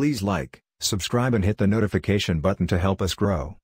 Please like, subscribe and hit the notification button to help us grow.